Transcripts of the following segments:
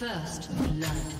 First blood.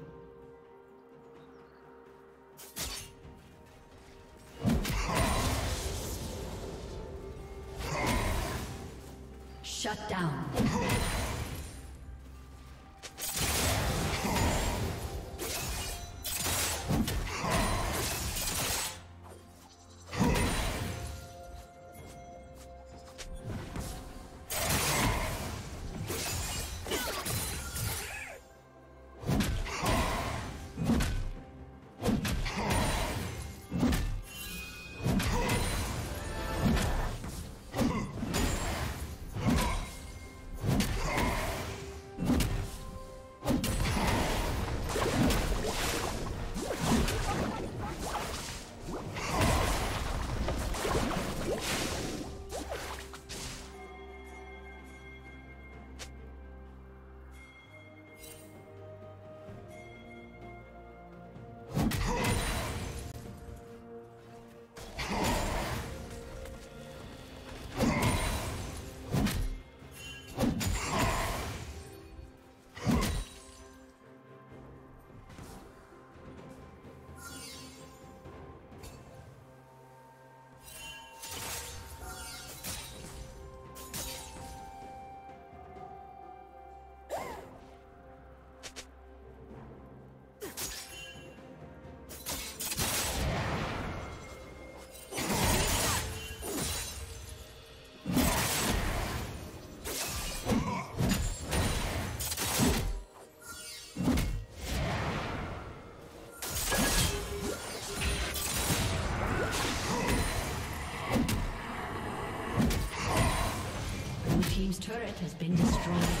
Been destroyed.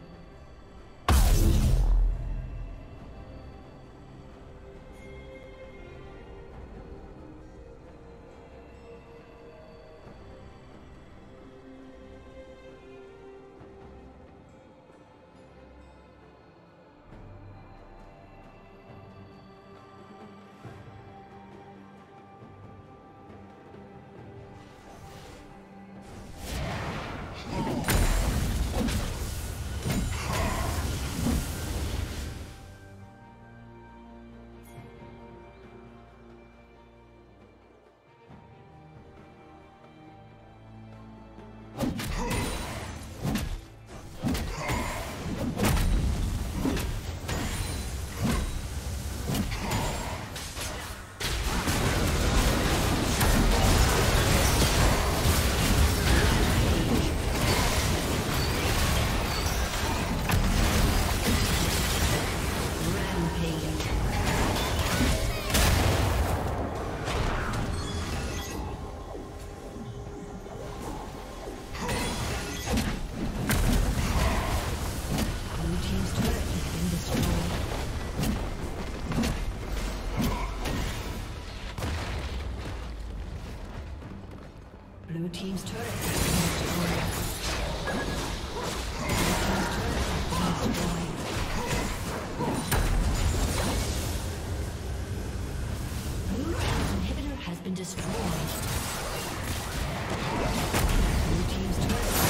Blue team's turret has been destroyed. Blue team's turret has been destroyed. has been destroyed. Blue team's turret.